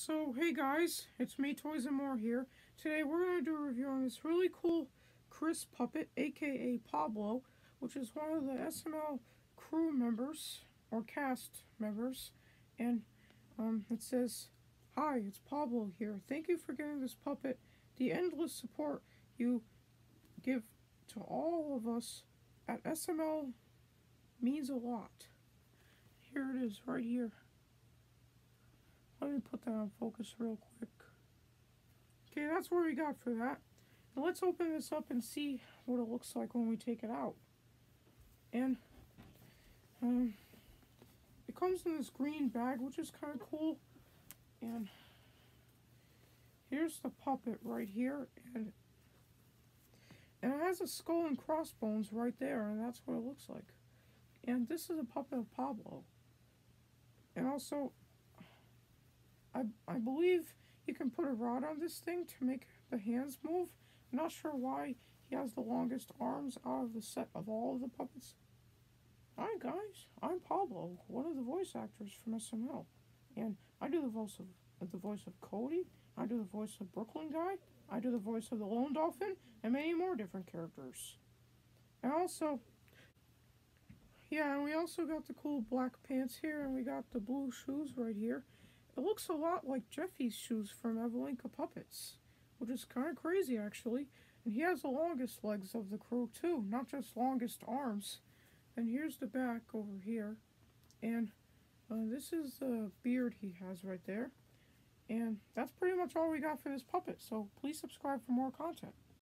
So, hey guys, it's me, Toys and More here. Today we're going to do a review on this really cool Chris puppet, aka Pablo, which is one of the SML crew members, or cast members. And um, it says, Hi, it's Pablo here. Thank you for getting this puppet. The endless support you give to all of us at SML means a lot. Here it is, right here. Let me put that on focus real quick. Okay, that's what we got for that. Now let's open this up and see what it looks like when we take it out. And um, it comes in this green bag, which is kind of cool. And here's the puppet right here. And, and it has a skull and crossbones right there, and that's what it looks like. And this is a puppet of Pablo. And also, I, I believe you can put a rod on this thing to make the hands move. I'm not sure why he has the longest arms out of the set of all of the puppets. Hi guys, I'm Pablo, one of the voice actors from SML. And I do the voice of the voice of Cody, I do the voice of Brooklyn Guy, I do the voice of the Lone Dolphin, and many more different characters. And also, yeah, and we also got the cool black pants here, and we got the blue shoes right here. It looks a lot like Jeffy's shoes from Evelinka Puppets, which is kind of crazy actually. And he has the longest legs of the crew too, not just longest arms. And here's the back over here. And uh, this is the beard he has right there. And that's pretty much all we got for this puppet, so please subscribe for more content.